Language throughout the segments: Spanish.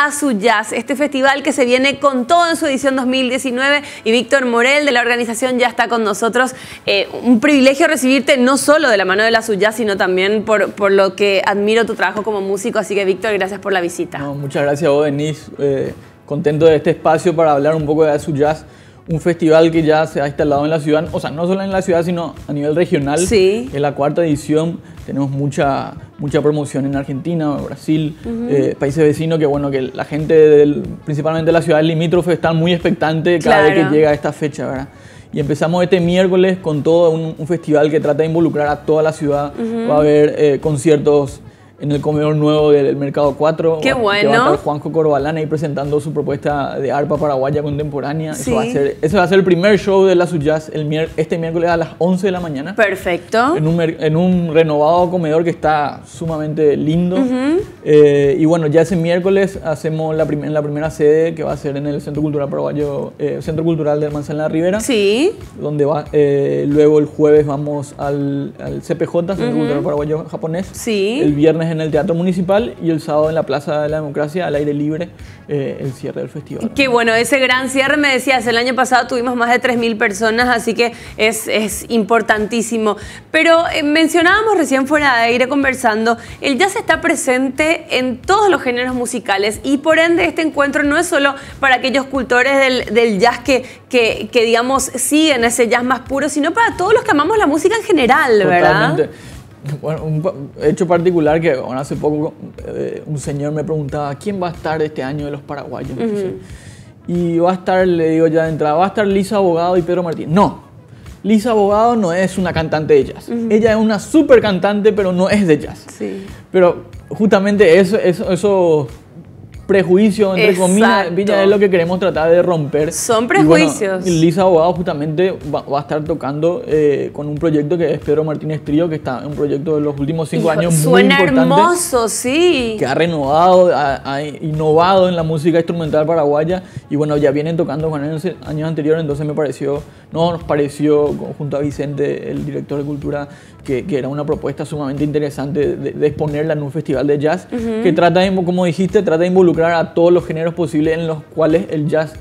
a su jazz, este festival que se viene con todo en su edición 2019 y Víctor Morel de la organización ya está con nosotros. Eh, un privilegio recibirte no solo de la mano de la Jazz, sino también por, por, lo que admiro tu trabajo como músico, así que Víctor, gracias por la visita. muchas gracias a vos, Denise. Eh, contento de este espacio para hablar un poco de su jazz un festival que ya se ha instalado en la ciudad, o sea, no solo en la ciudad, sino a nivel regional. Sí. En la cuarta edición tenemos mucha, mucha promoción en Argentina, Brasil, eh, países vecinos, que bueno, que la gente, del, principalmente de la ciudad limítrofe, están muy expectantes cada vez que llega esta fecha, ¿verdad? Y empezamos este miércoles con todo un, festival que trata de involucrar a toda la ciudad. Va a haber eh, conciertos en el comedor nuevo del Mercado 4. Qué bueno. va a estar Juanjo Corbalán ahí presentando su propuesta de arpa paraguaya contemporánea. Eso, va a ser, ese va a ser el primer show de la Suyaz el este miércoles a las 11 de la mañana. Perfecto. En un, en un renovado comedor que está sumamente lindo. Eh, y bueno, ya ese miércoles hacemos la, la primera sede que va a ser en el Centro Cultural Paraguayo, eh, Centro Cultural de Manzana Rivera. Sí. Donde va, eh, luego el jueves vamos al, al CPJ, Centro Cultural Paraguayo Japonés. Sí. El viernes en el Teatro Municipal y el sábado en la Plaza de la Democracia al aire libre eh, el cierre del festival. Qué bueno, ese gran cierre me decías, el año pasado tuvimos más de 3.000 personas, así que es, es importantísimo. Pero eh, mencionábamos recién fuera de aire conversando, el jazz está presente en todos los géneros musicales y por ende este encuentro no es solo para aquellos cultores del, del jazz que, que, que, digamos, siguen ese jazz más puro, sino para todos los que amamos la música en general, Totalmente. Bueno, un hecho particular que hace poco eh, un señor me preguntaba quién va a estar este año de los paraguayos. Y va a estar, le digo ya de entrada, va a estar Lisa Abogado y Pedro Martín. No, Lisa Abogado no es una cantante de jazz. Ella es una super cantante, pero no es de jazz. Sí. Pero justamente eso, eso, eso prejuicio, entre comillas, es lo que queremos tratar de romper. Son prejuicios. Y Lisa Abogado justamente va, a estar tocando eh, con un proyecto que es Pedro Martínez Trío, que está en un proyecto de los últimos cinco años muy importante. Suena hermoso, sí. Que ha renovado, ha, innovado en la música instrumental paraguaya y bueno, ya vienen tocando con años, años anteriores, entonces me pareció, no, nos pareció junto a Vicente, el director de cultura, que, era una propuesta sumamente interesante de, exponerla en un festival de jazz, que trata, de, como dijiste, trata de involucrar a todos los géneros posibles en los cuales el jazz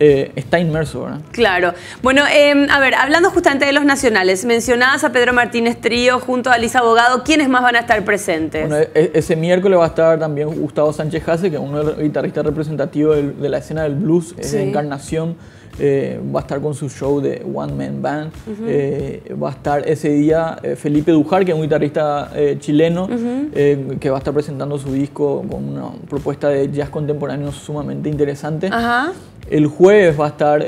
eh, está inmerso, ¿verdad? Claro. Bueno, em, a ver, hablando justamente de los nacionales, mencionabas a Pedro Martínez Trío junto a Lisa Abogado, ¿quiénes más van a estar presentes? Bueno, e, ese miércoles va a estar también Gustavo Sánchez Hase, que es uno de los guitarristas representativos de, la escena del blues, es de Encarnación. Eh, va a estar con su show de One Man Band. Eh, va a estar ese día eh, Felipe Dujar, que es un guitarrista chileno, que va a estar presentando su disco con una propuesta de jazz contemporáneo sumamente interesante. El jueves va a estar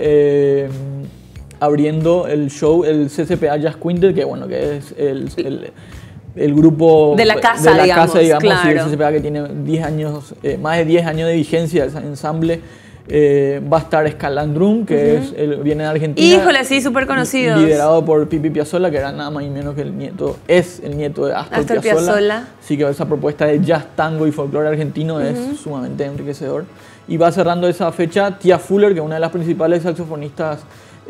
abriendo el show, el CCPA Jazz Quintet, que bueno, que es el, grupo de la casa, de la digamos, casa, digamos, el CCPA que tiene 10 años, más de 10 años de vigencia, ese ensamble eh, va a estar Scalandrum, que es, viene de Argentina. Híjole, sí, súper conocido. Liderado por Pipi Piazzolla, que era nada más y menos que el nieto, es el nieto de Astor, Astor Piazzolla. Así que esa propuesta de jazz, tango y folclore argentino es sumamente enriquecedor. Y va cerrando esa fecha Tia Fuller, que es una de las principales saxofonistas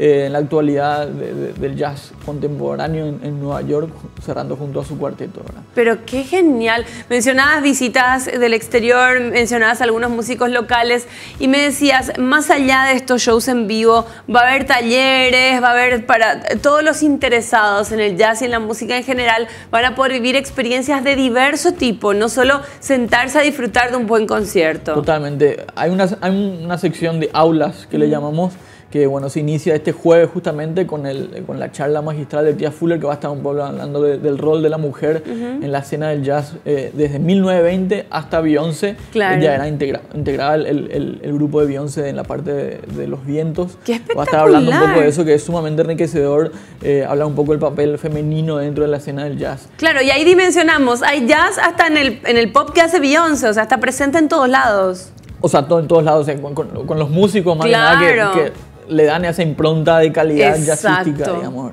eh, en la actualidad del jazz contemporáneo en, Nueva York, cerrando junto a su cuarteto. Pero qué genial. Mencionabas visitas del exterior, mencionabas algunos músicos locales y me decías, más allá de estos shows en vivo, va a haber talleres, va a haber para todos los interesados en el jazz y en la música en general, van a poder vivir experiencias de diverso tipo, no solo sentarse a disfrutar de un buen concierto. Totalmente. Hay una, hay una sección de aulas que le llamamos que bueno, se inicia este jueves justamente con, el, con la charla magistral de Tia Fuller, que va a estar un poco hablando del rol de la mujer en la escena del jazz eh, desde 1920 hasta Beyoncé. Claro. Ya era integra, integrada el, el, grupo de Beyoncé en la parte de, los vientos. ¡Qué Va a estar hablando un poco de eso, que es sumamente enriquecedor, eh, hablar un poco del papel femenino dentro de la escena del jazz. Claro, y ahí dimensionamos, hay jazz hasta en el, en el pop que hace Beyoncé, o sea, está presente en todos lados. O sea, todo, en todos lados, con, los músicos más claro. que le dan esa impronta de calidad jazzística, digamos.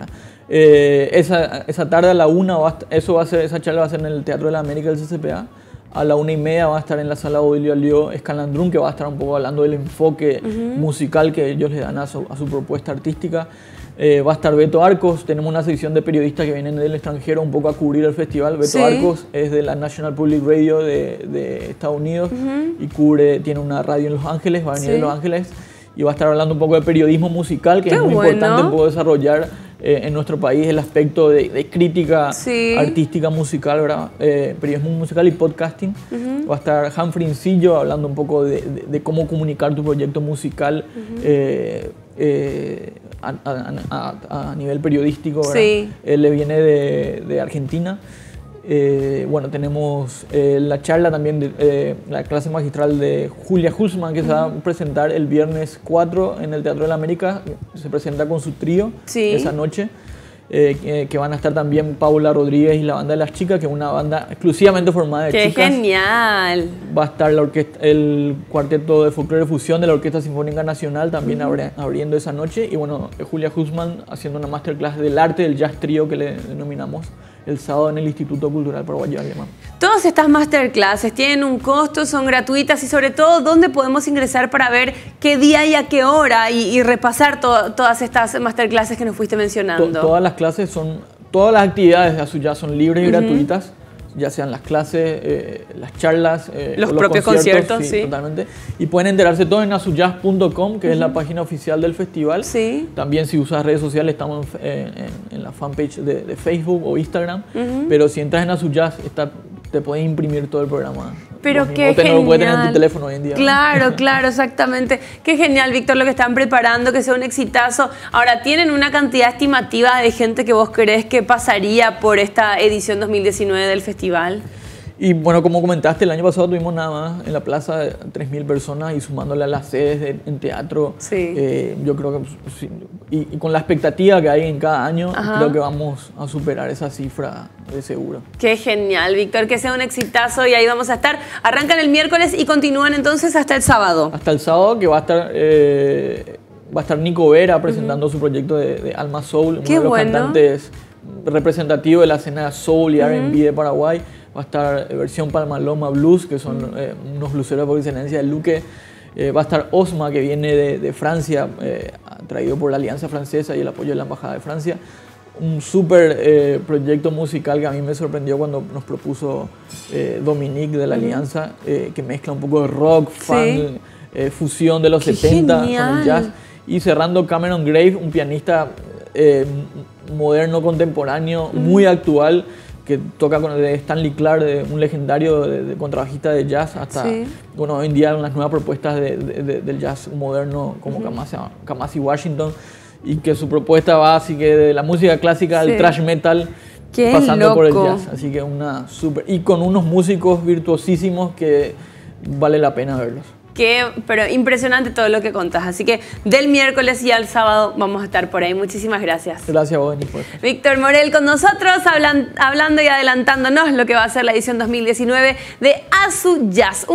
Eh, esa, esa, tarde a la una, eso va a ser, esa charla va a ser en el Teatro de la América del CCPA. A la una y media va a estar en la sala Odilio Alio Escalandrún, que va a estar un poco hablando del enfoque musical que ellos le dan a su, a su propuesta artística. Eh, va a estar Beto Arcos, tenemos una sección de periodistas que vienen del extranjero un poco a cubrir el festival. Beto Arcos es de la National Public Radio de, Estados Unidos y cubre, tiene una radio en Los Ángeles, va a venir de Los Ángeles y va a estar hablando un poco de periodismo musical, que es muy importante poder desarrollar eh, en nuestro país el aspecto de, crítica artística musical, ¿verdad? Eh, periodismo musical y podcasting. Va a estar Humphrey Incillo hablando un poco de, cómo comunicar tu proyecto musical eh, a, nivel periodístico. ¿verdad? Él le viene de, Argentina. Eh, bueno, tenemos eh, la charla también de la clase magistral de Julia Hulsman que se va a presentar el viernes 4 en el Teatro de la América. Se presenta con su trío esa noche. Eh, que van a estar también Paula Rodríguez y la banda de las chicas, que es una banda exclusivamente formada de ¡Qué chicas. genial! Va a estar la orquesta, el cuarteto de folclore fusión de la Orquesta Sinfónica Nacional también abriendo esa noche. Y bueno, Julia Guzmán haciendo una masterclass del arte del jazz trío que le denominamos el sábado en el Instituto Cultural Paraguayo Alemán. Todas estas masterclasses tienen un costo, son gratuitas y sobre todo, ¿dónde podemos ingresar para ver qué día y a qué hora y, repasar todas estas masterclasses que nos fuiste mencionando? todas las clases son, todas las actividades de Azuyá son libres y gratuitas ya sean las clases, eh, las charlas, eh, los, propios conciertos, sí, totalmente. Y pueden enterarse todo en azujazz.com, que es la página oficial del festival. Sí. También si usas redes sociales estamos en, la fanpage de, Facebook o Instagram, pero si entras en Azujazz está te puedes imprimir todo el programa. Pero qué genial. Lo tener en tu teléfono hoy en día. Claro, claro, exactamente. Qué genial, Víctor, lo que están preparando, que sea un exitazo. Ahora, ¿tienen una cantidad estimativa de gente que vos crees que pasaría por esta edición 2019 del festival? Y bueno, como comentaste, el año pasado tuvimos nada más en la plaza 3.000 personas y sumándole a las sedes en teatro. Sí. Eh, yo creo que, y, con la expectativa que hay en cada año, creo que vamos a superar esa cifra de seguro. Qué genial, Víctor, que sea un exitazo y ahí vamos a estar. Arrancan el miércoles y continúan entonces hasta el sábado. Hasta el sábado que va a estar... Eh, va a estar Nico Vera presentando su proyecto de, Alma Soul, uno de los cantantes representativos de la escena soul y R&B de Paraguay va a estar versión Palmaloma Blues, que son eh, unos bluseros por excelencia del Luque. Eh, va a estar Osma, que viene de, Francia, eh, traído por la Alianza Francesa y el apoyo de la Embajada de Francia. Un súper proyecto musical que a mí me sorprendió cuando nos propuso Dominique de la Alianza, que mezcla un poco de rock, funk, fusión de los 70 con el jazz. Y cerrando Cameron Grave, un pianista moderno, contemporáneo, muy actual que toca con Stanley Clark, un legendario de, contrabajista de jazz, hasta bueno, hoy en día unas nuevas propuestas del jazz moderno como Kamasi, Washington, y que su propuesta va así que de la música clásica al thrash metal, pasando por el jazz. Así que una super. Y con unos músicos virtuosísimos que vale la pena verlos pero impresionante todo lo que contás. Así que del miércoles y al sábado vamos a estar por ahí. Muchísimas gracias. Gracias, vos, Víctor Morel con nosotros, hablando y adelantándonos lo que va a ser la edición 2019 de Azu Jazz.